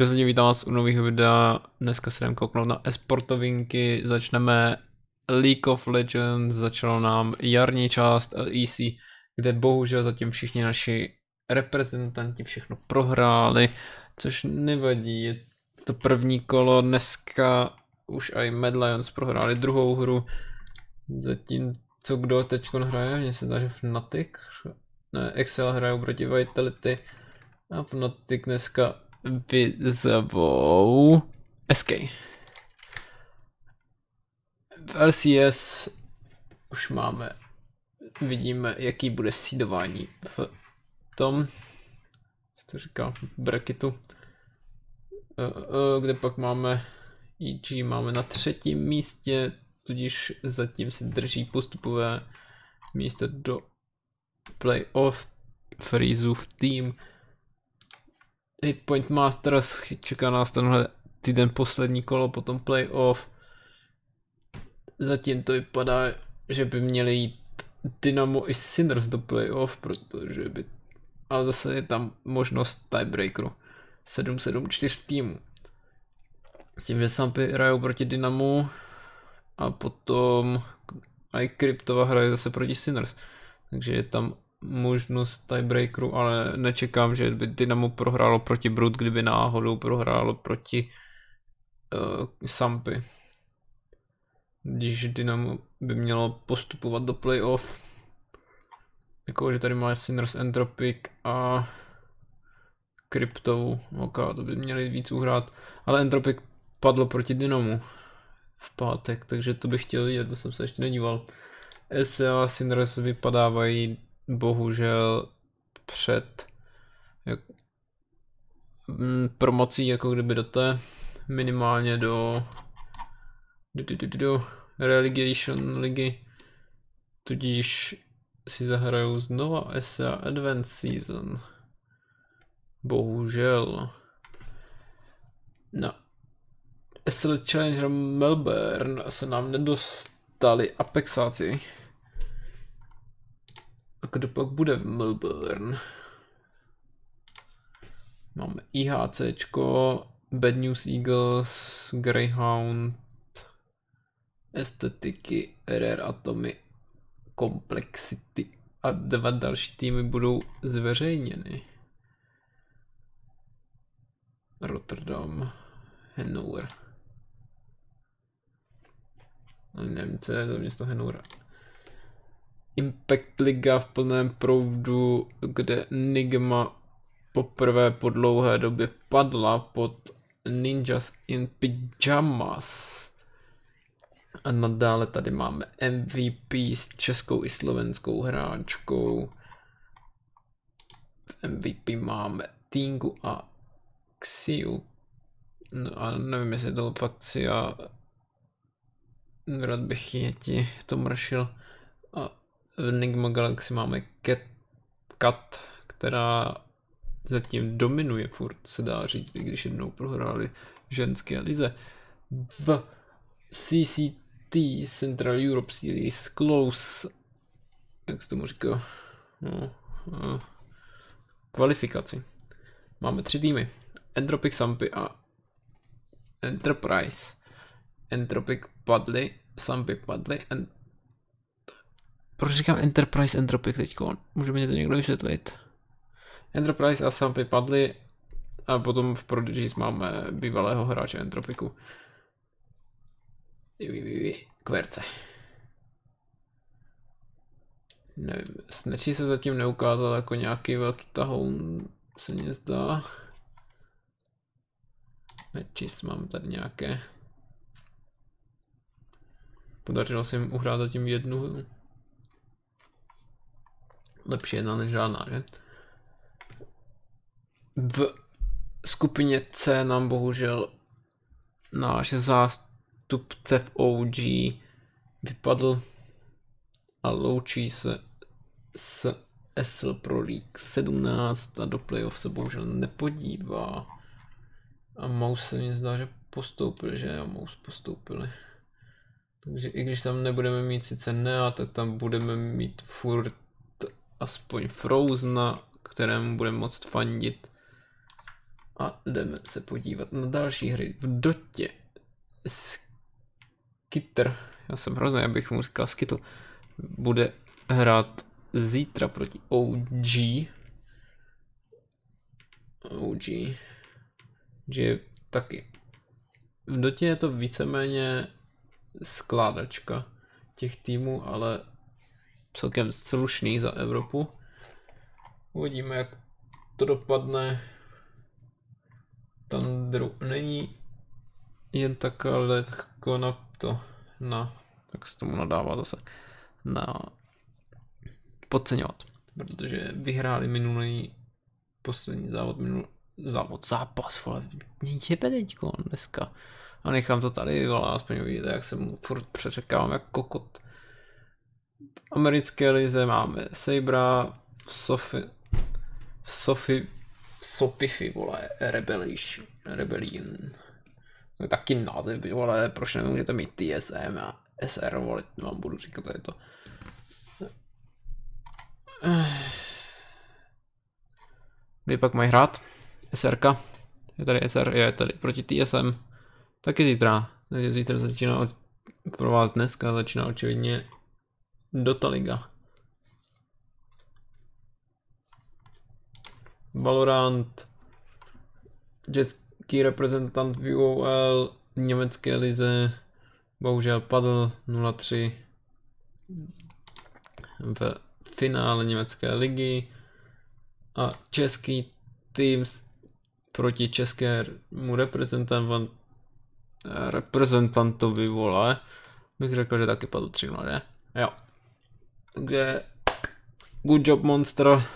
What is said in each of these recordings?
Čau lidi, vítám vás u nového videa. Dneska se jdem kouknout na esportovinky. Začneme League of Legends, začalo nám jarní část LEC, kde bohužel zatím všichni naši reprezentanti všechno prohráli, což nevadí. Je to první kolo, dneska už i Mad Lions prohráli druhou hru. Zatím co kdo teď hraje, mně se zdá, že Fnatic, ne, Excel hrajou proti Vitality a Fnatic dneska vyzvou SK. V LCS už máme, vidíme, jaký bude sídování v tom, co to říká, bracketu, e, e, kde pak máme EG, máme na třetím místě, tudíž zatím si drží postupové místo do playoff Freezův tým Point Masters, čeká nás tenhle týden poslední kolo, potom playoff. Zatím to vypadá, že by měli jít Dynamo i Sinners do playoff, protože by... Ale zase je tam možnost tiebreakeru. 7-7-4 týmů. S tím, že Sampy hrajou proti Dynamu a potom i Kryptova hraje zase proti Sinners. Takže je tam možnost tiebreakeru, ale nečekám, že by Dynamo prohrálo proti Brut, kdyby náhodou prohrálo proti uh, Sampy. Když Dynamo by mělo postupovat do playoff. Jako, že tady má Sinners Entropic a Kryptou. Ok, to by měli víc uhrát. Ale Entropic padlo proti Dynamu v pátek, takže to bych chtěl vidět, to jsem se ještě nedíval. SEA Sinners vypadávají bohužel před jak, mm, promocí jako kdyby do té minimálně do do, do, do, do relegation ligy tudíž si zahrajou znova SA Advance Season. Bohužel. No SL Challenger Melbourne se nám nedostali Apexáci kdo pak bude v Melbourne? Máme IHC, Bad News Eagles, Greyhound, Estetiky, Rare Atomy, Complexity a dva další týmy budou zveřejněny. Rotterdam, Hanover. Nevím, co je to město Hanover. Impact Liga v plném proudu, kde Nigma poprvé po dlouhé době padla pod Ninjas in Pyjamas. A nadále tady máme MVP s českou i slovenskou hráčkou. V MVP máme Tingu a Xiu. No a nevím, jestli to fakt Xia. Rád bych je ti to mršil. A v Enigma Galaxy máme Cat, Cat, která zatím dominuje furt, se dá říct, i když jednou prohráli ženské lize. V CCT Central Europe Series Close, jak se tomu říká, no, no, kvalifikaci. Máme tři týmy. Entropic Sampy a Enterprise. Entropic padly, Sampy padly, proč říkám Enterprise Entropic teďko? Může mě to někdo vysvětlit? Enterprise a Sampy padly a potom v Prodigies máme bývalého hráče Entropiku. Kverce. Nevím, Snatchy se zatím neukázal jako nějaký velký tahoun, se mně zdá. Matches mám tady nějaké. Podařilo se jim uhrát zatím jednu lepší jedna než žádná, že? V skupině C nám bohužel náš zástupce v OG vypadl a loučí se s SL Pro League 17 a do playoff se bohužel nepodívá. A Mouse se mi zdá, že postoupil, že jo, Mouse postoupili. Takže i když tam nebudeme mít sice Nea, tak tam budeme mít furt aspoň Frozena, kterému bude moct fandit. A jdeme se podívat na další hry. V Dotě Skitter, já jsem hrozný, abych mu říkal Skittle, bude hrát zítra proti OG. OG. Že taky. V Dotě je to víceméně skládačka těch týmů, ale celkem slušný za Evropu. Uvidíme, jak to dopadne. Tandru není jen tak, ale jako na to, na, jak se tomu nadává zase, na podceňovat, protože vyhráli minulý poslední závod, minulý závod, zápas, vole, mě jebe teďko dneska. A nechám to tady, vole, aspoň vidíte, jak se mu furt přeřekávám jak kokot. Americké lize máme Sabra, Sophie, Sophie, Sopify, vole, Rebellion, Rebellion. Je taky název, vole, proč nemůžete mít TSM a SR, vole, vám budu říkat, to je to. Kdy pak mají hrát? SRK. Je tady SR, je tady proti TSM. Taky zítra. Takže zítra začíná pro vás dneska začíná očividně Dota Liga. Valorant. Český reprezentant v UOL německé lize bohužel padl 0-3 v finále německé ligy a český tým proti českému reprezentantovi reprezentantovi vole, bych řekl, že taky padl 3 ne? Jo. Takže good job monster.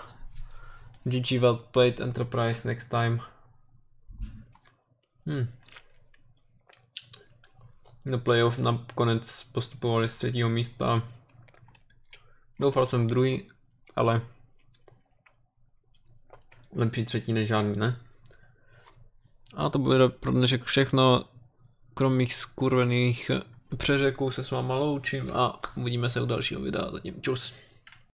GG well played Enterprise next time. Hm. Do playoff nakonec postupovali z třetího místa. Doufal jsem druhý, ale lepší třetí než žádný, ne? A to bude pro dnešek všechno. Krom mých skurvených přeřeků se s váma loučím a uvidíme se u dalšího videa. Zatím čus.